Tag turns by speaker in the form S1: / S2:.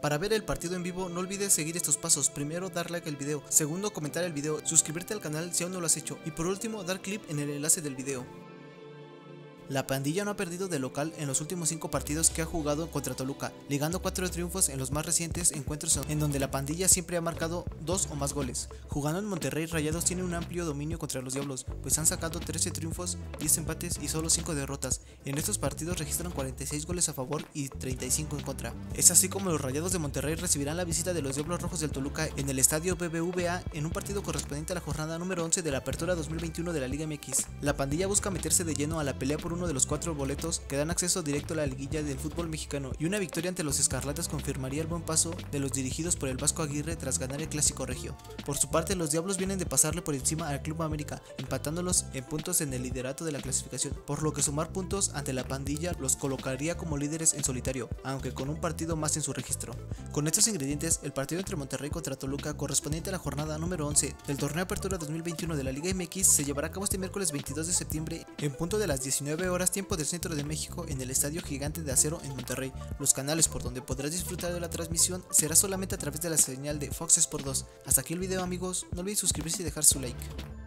S1: Para ver el partido en vivo no olvides seguir estos pasos, primero dar like al video, segundo comentar el video, suscribirte al canal si aún no lo has hecho. Y por último dar clip en el enlace del video. La pandilla no ha perdido de local en los últimos 5 partidos que ha jugado contra Toluca, ligando 4 triunfos en los más recientes encuentros en donde la pandilla siempre ha marcado 2 o más goles. Jugando en Monterrey, Rayados tiene un amplio dominio contra los Diablos, pues han sacado 13 triunfos, 10 empates y solo 5 derrotas. En estos partidos registran 46 goles a favor y 35 en contra. Es así como los Rayados de Monterrey recibirán la visita de los Diablos Rojos del Toluca en el estadio BBVA en un partido correspondiente a la jornada número 11 de la apertura 2021 de la Liga MX. La pandilla busca meterse de lleno a la pelea por un de los cuatro boletos que dan acceso directo a la liguilla del fútbol mexicano y una victoria ante los Escarlatas confirmaría el buen paso de los dirigidos por el Vasco Aguirre tras ganar el clásico regio. Por su parte, los Diablos vienen de pasarle por encima al Club América, empatándolos en puntos en el liderato de la clasificación, por lo que sumar puntos ante la pandilla los colocaría como líderes en solitario, aunque con un partido más en su registro. Con estos ingredientes, el partido entre Monterrey contra Toluca correspondiente a la jornada número 11 del torneo Apertura 2021 de la Liga MX se llevará a cabo este miércoles 22 de septiembre en punto de las 19 horas tiempo del centro de México en el Estadio Gigante de Acero en Monterrey. Los canales por donde podrás disfrutar de la transmisión será solamente a través de la señal de Fox Sports 2. Hasta aquí el video amigos, no olvides suscribirse y dejar su like.